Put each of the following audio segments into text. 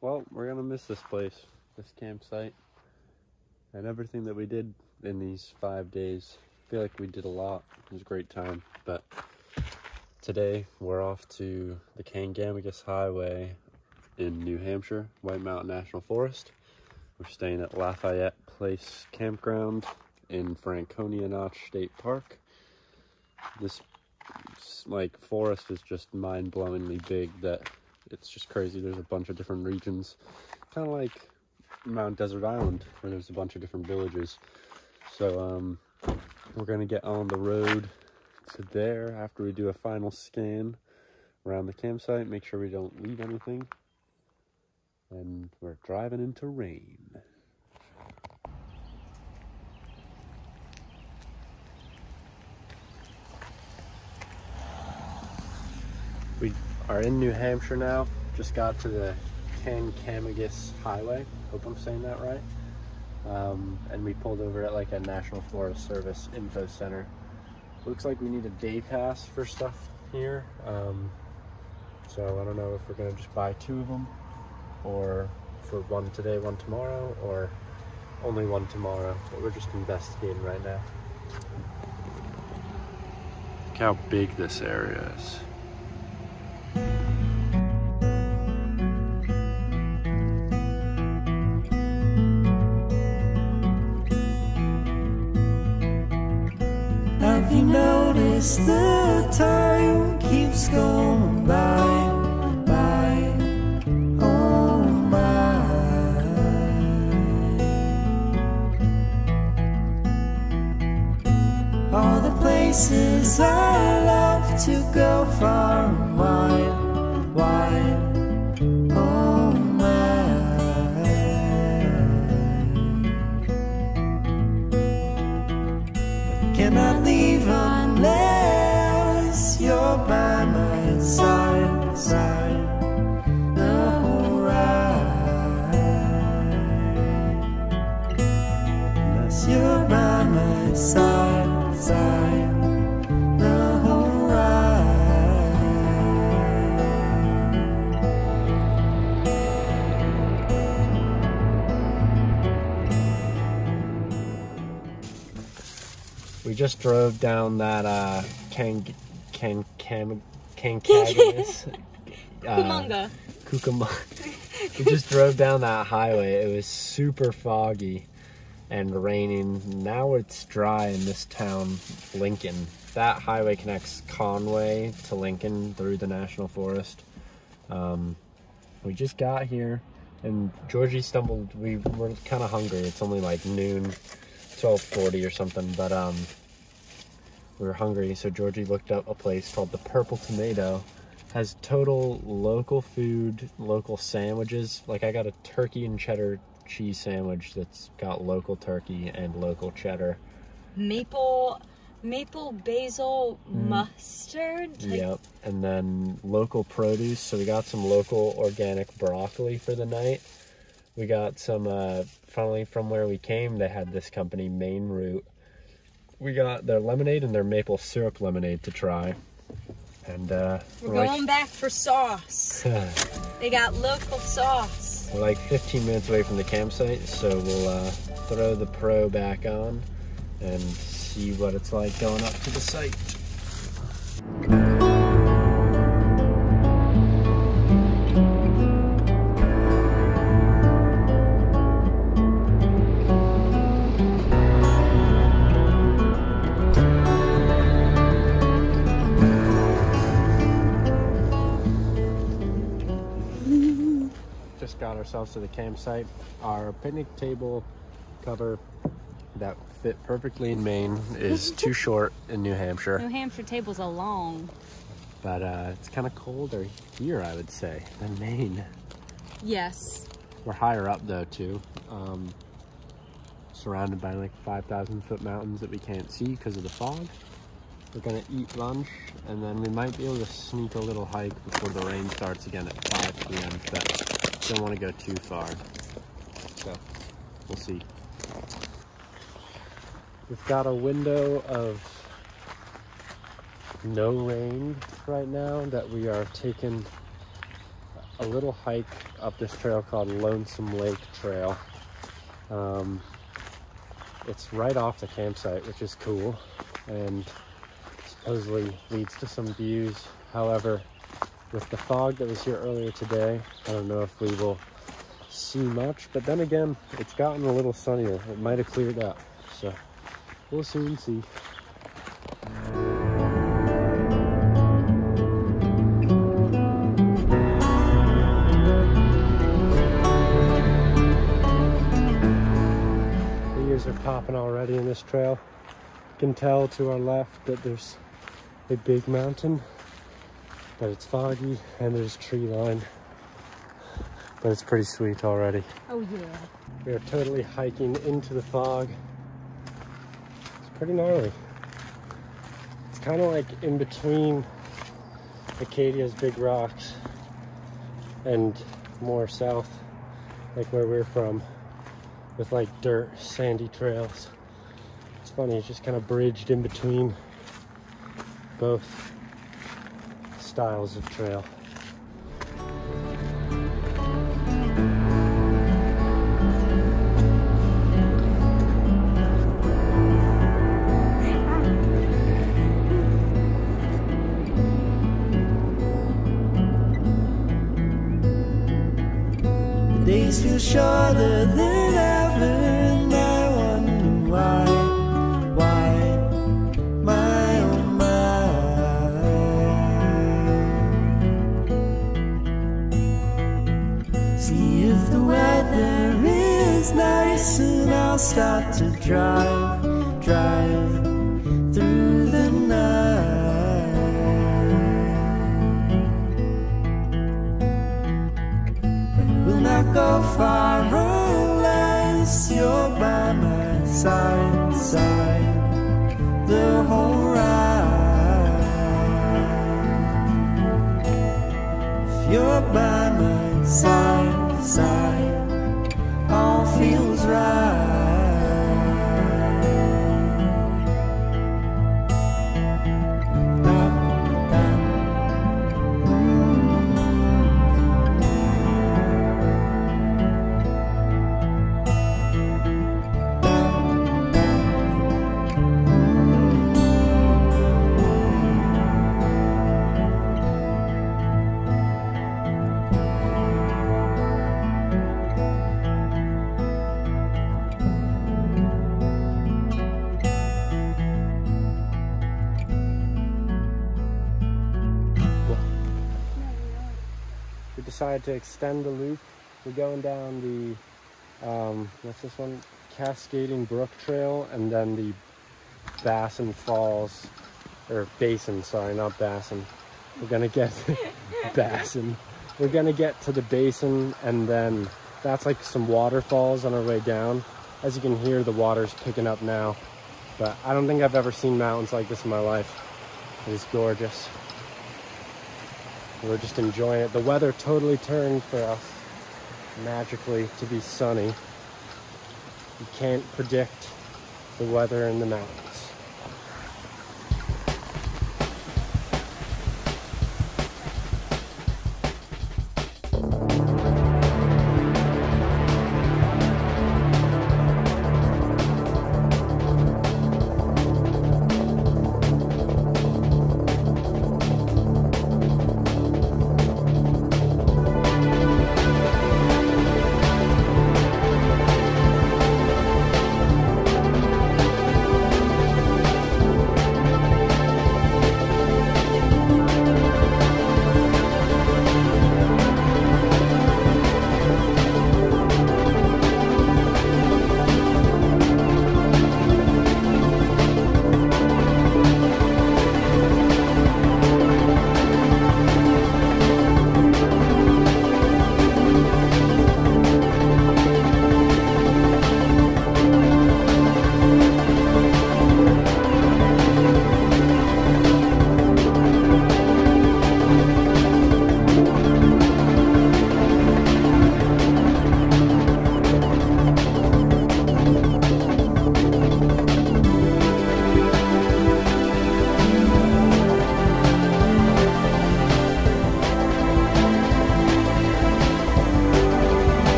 well, we're gonna miss this place, this campsite, and everything that we did in these five days. I feel like we did a lot. It was a great time, but today we're off to the Kangamagus Highway in New Hampshire, White Mountain National Forest. We're staying at Lafayette Place Campground in Franconia Notch State Park. This like forest is just mind-blowingly big that it's just crazy. There's a bunch of different regions, kind of like Mount Desert Island, where there's a bunch of different villages. So um, we're gonna get on the road to there after we do a final scan around the campsite, make sure we don't leave anything. And we're driving into rain. We are in New Hampshire now. Just got to the Kancamagus Highway. Hope I'm saying that right. Um, and we pulled over at like a National Forest Service info center. Looks like we need a day pass for stuff here. Um, so I don't know if we're gonna just buy two of them or for one today, one tomorrow, or only one tomorrow. But we're just investigating right now. Look how big this area is. The time keeps going by? By, oh my. All the places I love to go far and just drove down that uh Can Can Can Kancamagus. uh, Kumanga. Cucamonga. we just drove down that highway. It was super foggy and raining. Now it's dry in this town, Lincoln. That highway connects Conway to Lincoln through the national forest. Um, we just got here, and Georgie stumbled. We were kind of hungry. It's only like noon, twelve forty or something, but um, we were hungry. So Georgie looked up a place called the Purple Tomato. Has total local food, local sandwiches. Like I got a turkey and cheddar cheese sandwich that's got local turkey and local cheddar. Maple maple basil mustard. Like, Yep. And then local produce. So we got some local organic broccoli for the night. We got some, uh, finally from where we came, they had this company, Maine Root. We got their lemonade and their maple syrup lemonade to try. And, uh, We're we're going back for sauce. They got local sauce. we're like 15 minutes away from the campsite, so we'll, uh, throw the pro back on and see what it's like going up to the site. To the campsite. Our picnic table cover that fit perfectly in Maine is too short in New Hampshire, New Hampshire tables are long. but uh, it's kind of colder here, I would say, than Maine. Yes. We're higher up though too, um, surrounded by like 5,000 foot mountains that we can't see because of the fog. We're gonna eat lunch and then we might be able to sneak a little hike before the rain starts again at 5 p.m. Don't want to go too far, so we'll see. We've got a window of no rain right now that we are taking a little hike up this trail called Lonesome Lake Trail. Um, it's right off the campsite, which is cool, and supposedly leads to some views. However, with the fog that was here earlier today, I don't know if we will see much, but then again, it's gotten a little sunnier. It might have cleared up, so we'll soon see. The ears are popping already in this trail. You can tell to our left that there's a big mountain, but it's foggy and there's tree line. But it's pretty sweet already. Oh yeah. We are totally hiking into the fog. It's pretty gnarly. It's kind of like in between Acadia's big rocks and more south, like where we're from, with like dirt, sandy trails. It's funny, it's just kind of bridged in between both styles of trail. Days feel shorter than drive, drive through the night. But it will not go far unless you're by my side, side, the whole ride. If you're by my side, side, all feels right. Decided to extend the loop. We're going down the, um, what's this one? Cascading Brook Trail and then the Bassin Falls, or Basin, sorry, not Bassin. We're gonna get Bassin. We're gonna get to the basin and then that's like some waterfalls on our way down. As you can hear, the water's picking up now. But I don't think I've ever seen mountains like this in my life. It is gorgeous. We're just enjoying it. The weather totally turned for us magically to be sunny. You can't predict the weather in the mountains.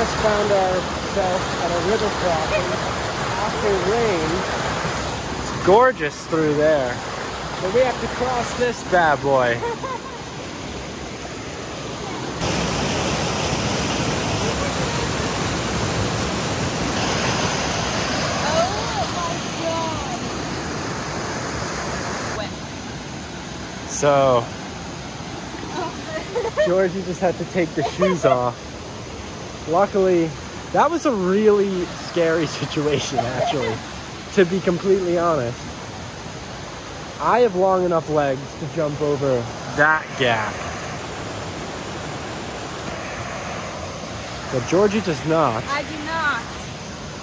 Ourselves at a river crossing after rain. It's gorgeous through there. But we have to cross this bad boy. Oh my god. Wet. So, oh, Georgie just had to take the shoes off. Luckily, that was a really scary situation, actually, to be completely honest. I have long enough legs to jump over that gap. But Georgie does not. I do not.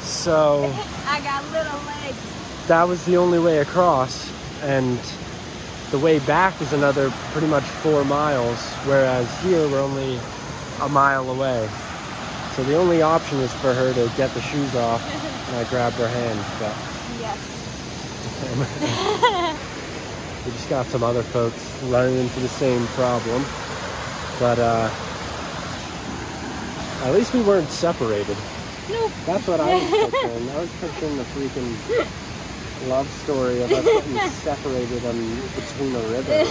So I got little legs. that was the only way across. And the way back is another pretty much four miles, whereas here we're only a mile away. So the only option is for her to get the shoes off, and I grabbed her hand. But Yes. we just got some other folks running into the same problem. But uh, at least we weren't separated. Nope. That's what I was picturing. I was picturing the freaking love story of us getting separated on between a river.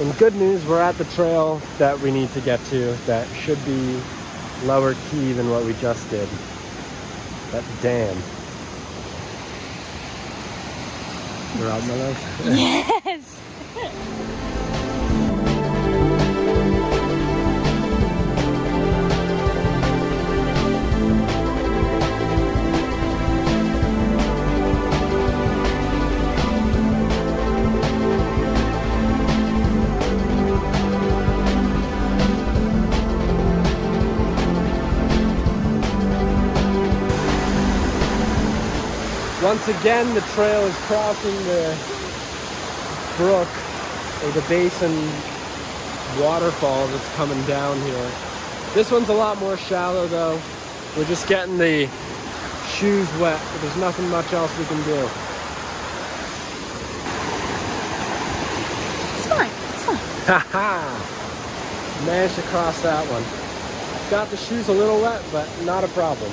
And good news, we're at the trail that we need to get to that should be lower key than what we just did. That dam. We're out, my love. Yes. Once again, the trail is crossing the brook or the basin waterfall that's coming down here. This one's a lot more shallow though. We're just getting the shoes wet, but there's nothing much else we can do. It's fine. It's fine. Haha! Managed to cross that one. Got the shoes a little wet, but not a problem.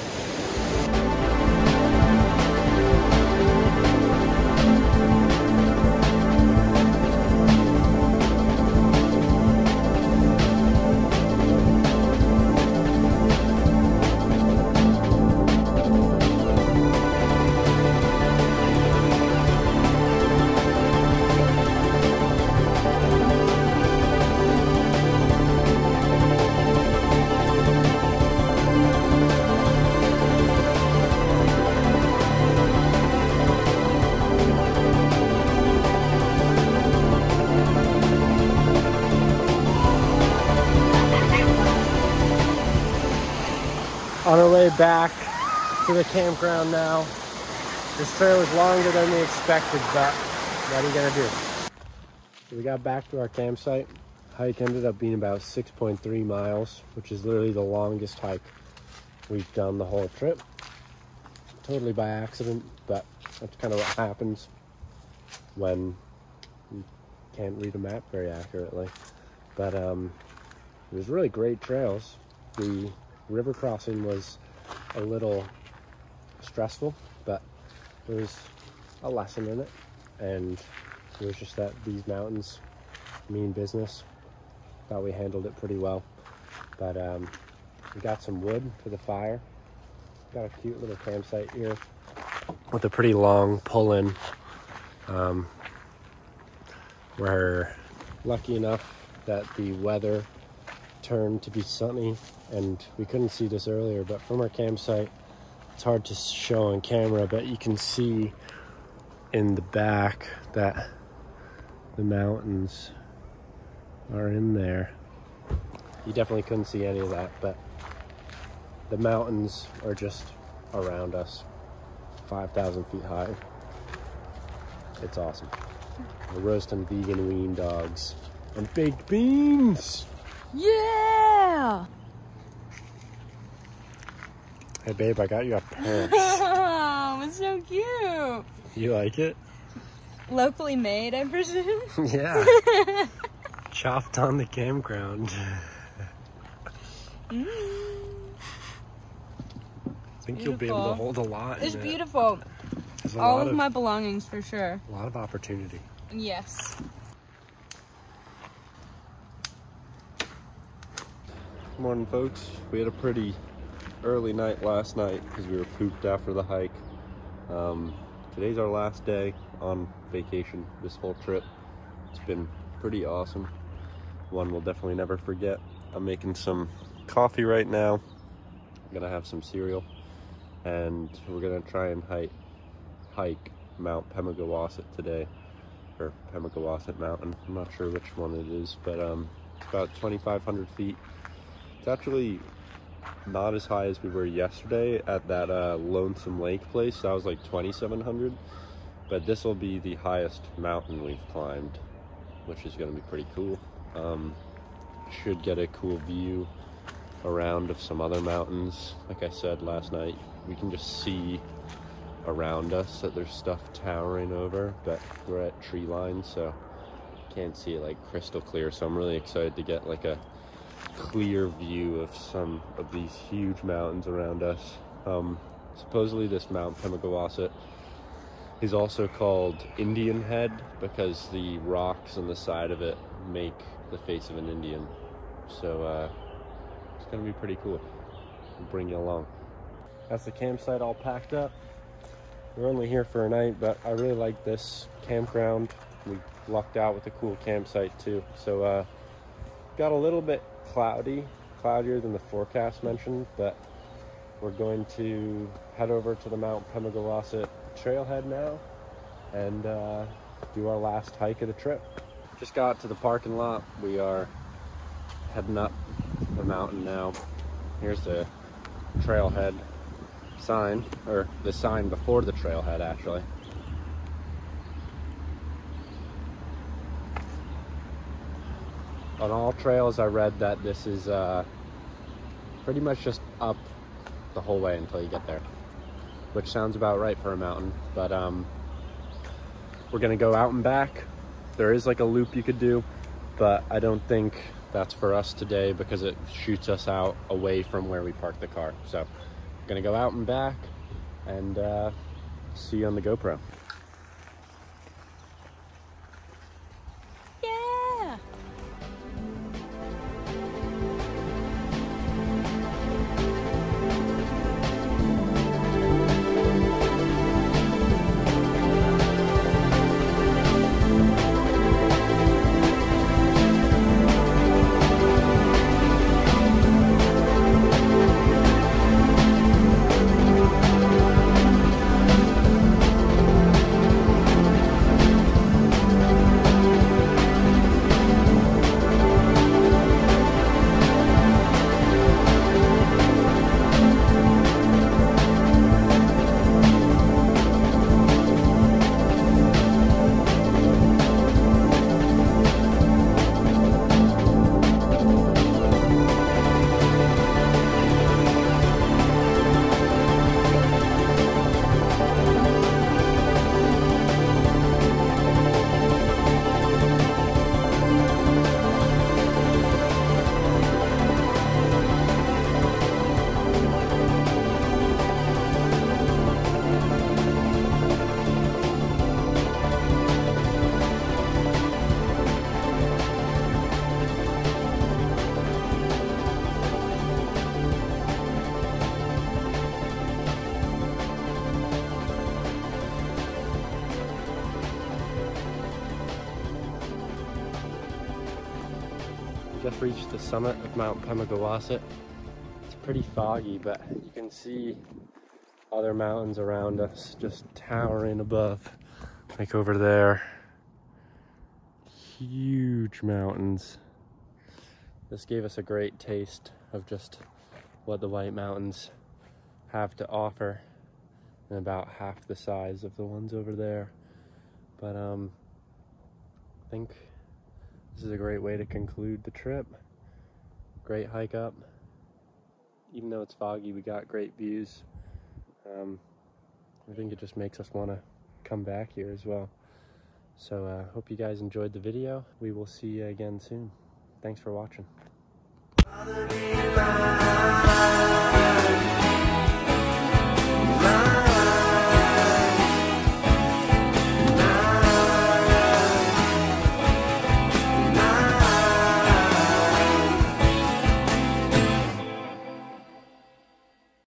On our way back to the campground now. This trail is longer than we expected, but what are you gonna do? So we got back to our campsite. Hike ended up being about 6.3 miles, which is literally the longest hike we've done the whole trip. Totally by accident, but that's kind of what happens when you can't read a map very accurately. But um, it was really great trails. The river crossing was a little stressful, but there was a lesson in it, and it was just that these mountains mean business. Thought we handled it pretty well, but um, we got some wood for the fire. Got a cute little campsite here with a pretty long pull-in. Um, we're lucky enough that the weather turned to be sunny and we couldn't see this earlier but from our campsite it's hard to show on camera but you can see in the back that the mountains are in there. You definitely couldn't see any of that but the mountains are just around us 5,000 feet high. It's awesome. We're roasting vegan wean dogs and baked beans Yeah. Hey babe, I got you a purse. Oh, it's so cute. you like it? Locally made, I presume. Yeah. Chopped on the campground. Mm. I think you'll be able to hold a lot. It's in it. beautiful. There's All lot of my belongings for sure. a lot of opportunity. Yes. Morning, folks. We had a pretty early night last night because we were pooped after the hike. Um, today's our last day on vacation this whole trip. It's been pretty awesome. One we'll definitely never forget. I'm making some coffee right now. I'm gonna have some cereal, and we're gonna try and hike hike Mount Pemigewasset today, or Pemigewasset Mountain. I'm not sure which one it is, but um, it's about 2,500 feet. It's actually not as high as we were yesterday at that uh, Lonesome Lake place. That was like 2,700. But this will be the highest mountain we've climbed, which is going to be pretty cool. Um, should get a cool view around of some other mountains. Like I said last night, we can just see around us that there's stuff towering over, but we're at tree line, so can't see it like crystal clear. So I'm really excited to get like a clear view of some of these huge mountains around us. Um, supposedly, this Mount Pemigewasset is also called Indian Head because the rocks on the side of it make the face of an Indian. So uh, it's gonna be pretty cool. We'll bring you along. That's the campsite all packed up. We're only here for a night, but I really like this campground. We lucked out with a cool campsite too. So uh, got a little bit cloudy, cloudier than the forecast mentioned, but we're going to head over to the Mount Pemigewasset trailhead now and uh, do our last hike of the trip. Just got to the parking lot. We are heading up the mountain now. Here's the trailhead sign, or the sign before the trailhead actually. On AllTrails I read that this is uh, pretty much just up the whole way until you get there which sounds about right for a mountain but um, we're gonna go out and back. There is like a loop you could do but I don't think that's for us today because it shoots us out away from where we parked the car. So we're gonna go out and back and uh, see you on the GoPro just reached the summit of Mount Pemigewasset. It's pretty foggy, but you can see other mountains around us just towering above. Like over there. Huge mountains. This gave us a great taste of just what the White Mountains have to offer and about half the size of the ones over there. But um I think this is a great way to conclude the trip. Great hike up. Even though it's foggy, we got great views. Um, I think it just makes us want to come back here as well. So uh, hope you guys enjoyed the video. We will see you again soon. Thanks for watching.